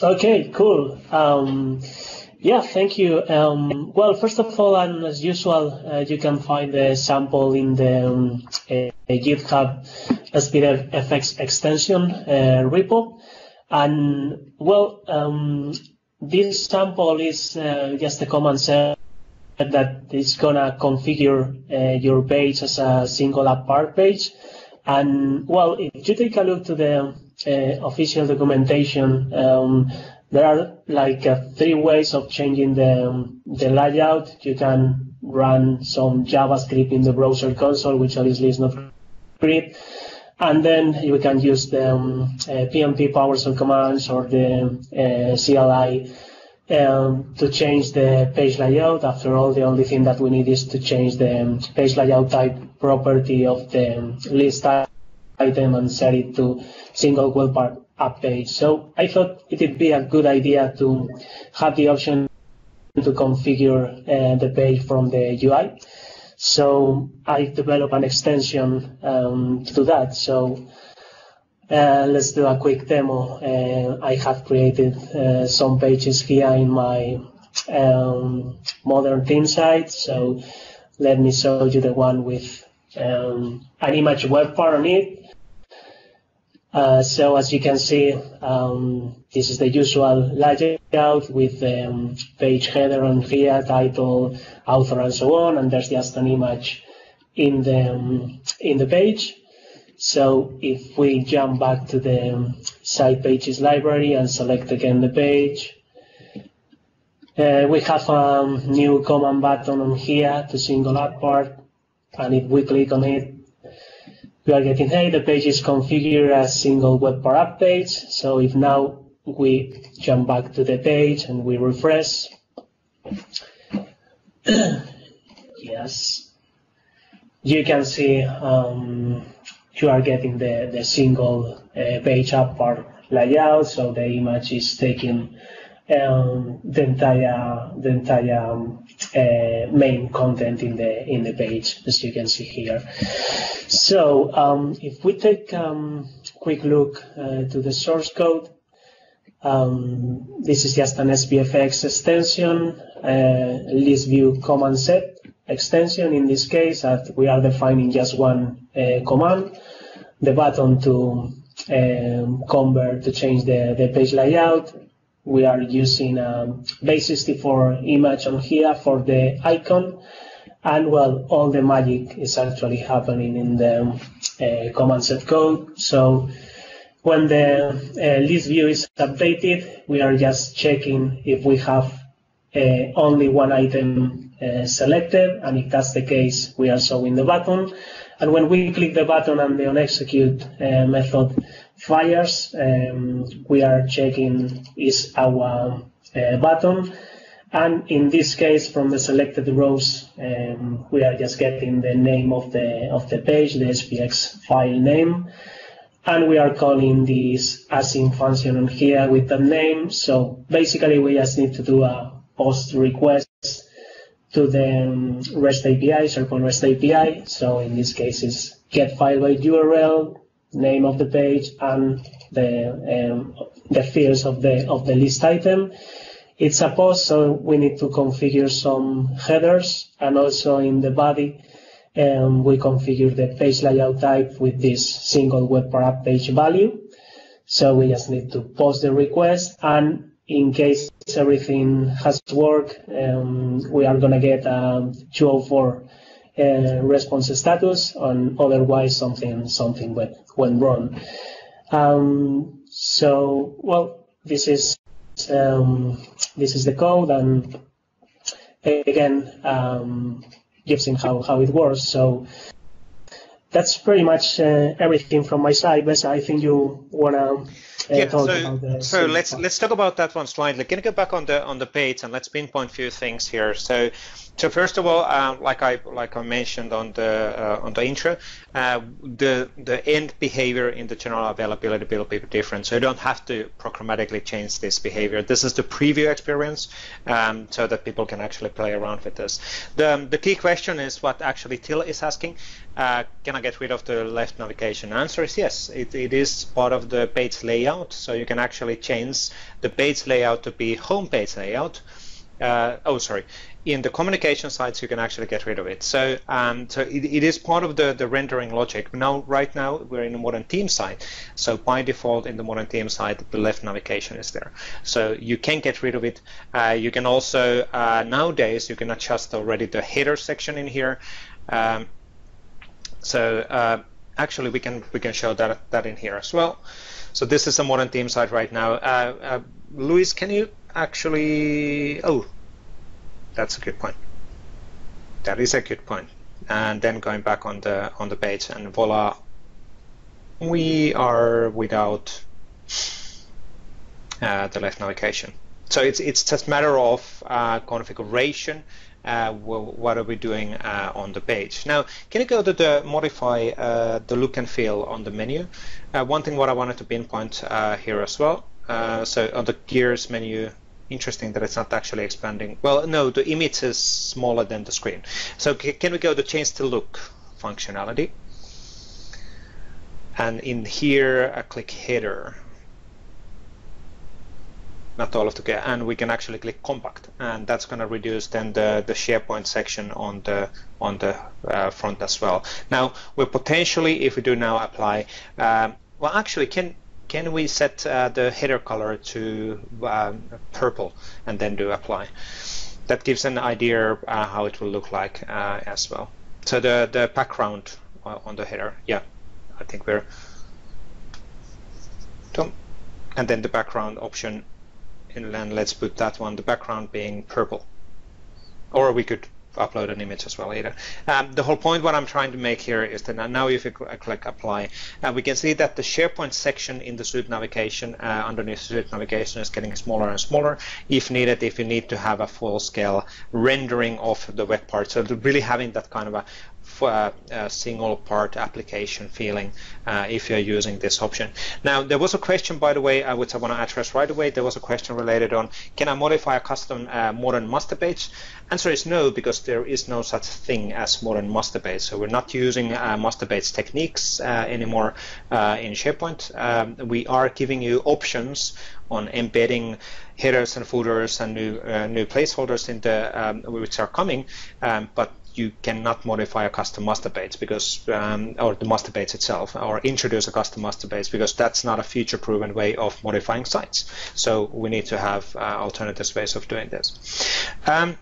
Okay, cool. Um, yeah, thank you. Um, well, first of all, and as usual, uh, you can find the sample in the um, GitHub SPDFX extension uh, repo. And well, um, this sample is uh, just a command set that is gonna configure uh, your page as a single app part page. And well, if you take a look to the uh, official documentation, um, there are like uh, three ways of changing the, um, the layout. You can run some JavaScript in the browser console, which obviously is not great. And then you can use the um, uh, PnP PowerShell commands or the uh, CLI um, to change the page layout. After all, the only thing that we need is to change the um, page layout type property of the um, list item and set it to single web part up page. So I thought it would be a good idea to have the option to configure uh, the page from the UI. So I developed an extension um, to that. So uh, let's do a quick demo. Uh, I have created uh, some pages here in my um, modern team site. So let me show you the one with um, an image web part on it. Uh, so as you can see, um, this is the usual layout with um, page header on here, title, author, and so on, and there's just an image in the um, in the page. So if we jump back to the site pages library and select again the page, uh, we have a new command button on here to single app part, and if we click on it, we are getting, hey, the page is configured as single web part app page. So if now we jump back to the page and we refresh, yes, you can see um, you are getting the, the single uh, page part layout. So the image is taking um, the entire the entire um, uh, main content in the in the page, as you can see here. So um, if we take a um, quick look uh, to the source code, um, this is just an SPFX extension, uh, list view command set extension. In this case, that we are defining just one uh, command, the button to um, convert to change the, the page layout, we are using a base64 image on here for the icon. And well, all the magic is actually happening in the uh, command set code. So when the uh, list view is updated, we are just checking if we have uh, only one item uh, selected. And if that's the case, we are showing the button. And when we click the button and the onExecute uh, method fires, um, we are checking is our uh, button. And in this case, from the selected rows, um, we are just getting the name of the of the page, the ASPX file name, and we are calling this async function on here with the name. So basically, we just need to do a post request to the REST API, Circle REST API. So in this case, it's get file by URL, name of the page, and the um, the fields of the of the list item. It's a post, so we need to configure some headers, and also in the body, um, we configure the page layout type with this single web app page value. So we just need to post the request, and in case everything has worked, um, we are going to get a 204 uh, response status, and otherwise something something went, went wrong. Um, so, well, this is um, this is the code, and again, um, gives him how, how it works. So that's pretty much uh, everything from my side. But I think you wanna yeah, so, so let's let's talk about that one slightly. Can you go back on the on the page and let's pinpoint a few things here. So, so first of all, uh, like I like I mentioned on the uh, on the intro, uh, the the end behavior in the general availability will be different. So you don't have to programmatically change this behavior. This is the preview experience, um, so that people can actually play around with this. The the key question is what actually Till is asking. Uh, can I get rid of the left navigation? Answer is yes. It, it is part of the page layout layout. So you can actually change the page layout to be home page layout. Uh, oh, sorry. In the communication sites, you can actually get rid of it. So, um, so it, it is part of the, the rendering logic. Now, right now, we're in a modern team site. So by default, in the modern team site, the left navigation is there. So you can get rid of it. Uh, you can also, uh, nowadays, you can adjust already the header section in here. Um, so uh, actually, we can we can show that that in here as well. So this is a modern team site right now. Uh, uh, Luis, can you actually? Oh, that's a good point. That is a good point. And then going back on the on the page, and voila, we are without uh, the left navigation. So it's it's just matter of uh, configuration uh, what are we doing uh, on the page. Now, can you go to the modify uh, the look and feel on the menu? Uh, one thing what I wanted to pinpoint uh, here as well. So on the gears menu, interesting that it's not actually expanding. Well, no, the image is smaller than the screen. So can we go to change the look functionality? And in here, I click header not all of the and we can actually click compact and that's going to reduce then the, the SharePoint section on the on the uh, front as well. Now we potentially if we do now apply um, well actually can can we set uh, the header color to um, purple and then do apply? That gives an idea uh, how it will look like uh, as well. So the the background uh, on the header yeah I think we're and then the background option and then let's put that one, the background being purple. Or we could upload an image as well later. Um, the whole point what I'm trying to make here is that now if you uh, click apply, uh, we can see that the SharePoint section in the suite navigation uh, underneath suite navigation is getting smaller and smaller if needed, if you need to have a full scale rendering of the web part. So really having that kind of a a, a single part application feeling uh, if you're using this option. Now, there was a question, by the way, uh, which I want to address right away. There was a question related on, can I modify a custom uh, modern master page? Answer is no, because there is no such thing as modern master page. So we're not using uh, master page techniques uh, anymore uh, in SharePoint. Um, we are giving you options on embedding headers and footers and new uh, new placeholders in the um, which are coming, um, but you cannot modify a custom master page because, um, or the master page itself, or introduce a custom master page because that's not a future-proven way of modifying sites. So we need to have uh, alternative ways of doing this. Um,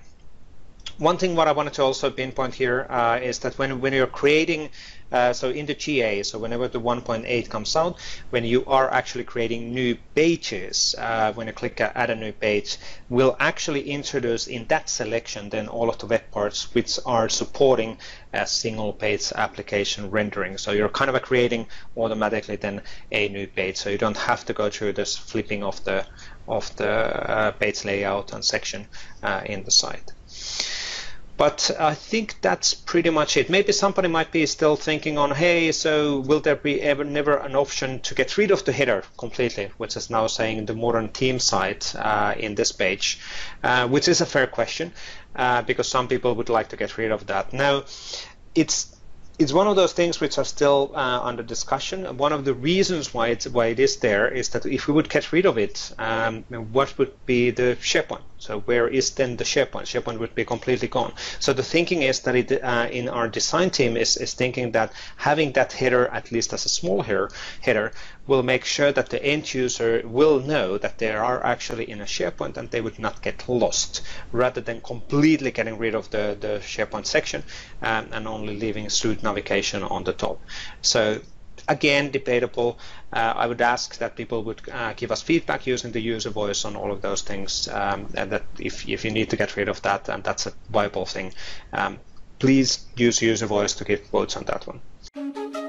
one thing what I wanted to also pinpoint here uh, is that when, when you're creating uh, so in the GA, so whenever the 1.8 comes out, when you are actually creating new pages, uh, when you click add a new page, will actually introduce in that selection then all of the web parts which are supporting a single page application rendering. So you're kind of creating automatically then a new page. So you don't have to go through this flipping of the of the uh, page layout and section uh, in the site. But I think that's pretty much it. Maybe somebody might be still thinking on, hey, so will there be ever never an option to get rid of the header completely, which is now saying the modern team site uh, in this page, uh, which is a fair question uh, because some people would like to get rid of that. Now, it's it's one of those things which are still uh, under discussion. One of the reasons why it's why it is there is that if we would get rid of it, um, what would be the SharePoint? So where is then the SharePoint? SharePoint would be completely gone. So the thinking is that it, uh, in our design team is, is thinking that having that header, at least as a small header, header, will make sure that the end user will know that they are actually in a SharePoint and they would not get lost, rather than completely getting rid of the, the SharePoint section um, and only leaving suite navigation on the top. So again, debatable. Uh, I would ask that people would uh, give us feedback using the user voice on all of those things, um, and that if, if you need to get rid of that and that's a viable thing, um, please use user voice to give votes on that one.